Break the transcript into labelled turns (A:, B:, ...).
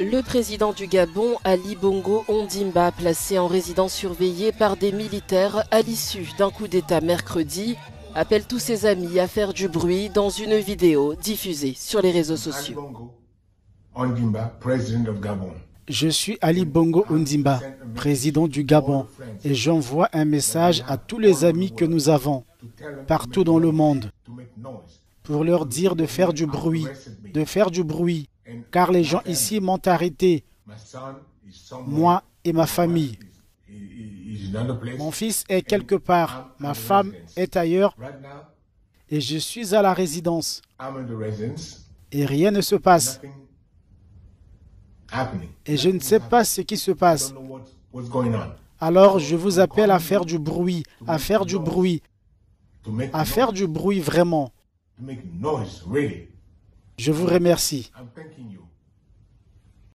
A: Le président du Gabon, Ali Bongo Ondimba, placé en résidence surveillée par des militaires à l'issue d'un coup d'État mercredi, appelle tous ses amis à faire du bruit dans une vidéo diffusée sur les réseaux sociaux.
B: Je suis Ali Bongo Ondimba, président du Gabon, et j'envoie un message à tous les amis que nous avons partout dans le monde pour leur dire de faire du bruit, de faire du bruit, car les gens ici m'ont arrêté, moi et ma famille. Mon fils est quelque part, ma femme est ailleurs, et je suis à la résidence. Et rien ne se passe. Et je ne sais pas ce qui se passe. Alors je vous appelle à faire du bruit, à faire du bruit, à faire du bruit vraiment. Je vous remercie.